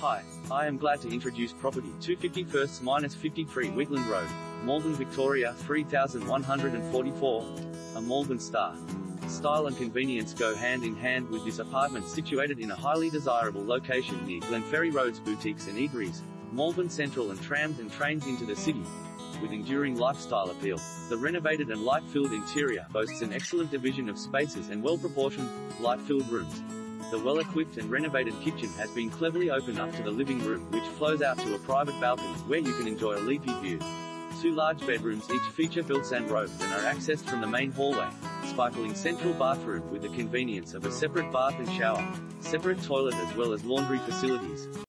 Hi, I am glad to introduce property 251st minus 53 Wheatland Road, Malvern, Victoria 3144, a Malvern Star. Style and convenience go hand in hand with this apartment situated in a highly desirable location near Glenferrie Road's boutiques and eateries, Malvern Central and trams and trains into the city. With enduring lifestyle appeal, the renovated and light-filled interior boasts an excellent division of spaces and well-proportioned, light-filled rooms. The well-equipped and renovated kitchen has been cleverly opened up to the living room, which flows out to a private balcony, where you can enjoy a leafy view. Two large bedrooms each feature built-in robes and are accessed from the main hallway. Sparkling central bathroom with the convenience of a separate bath and shower, separate toilet as well as laundry facilities.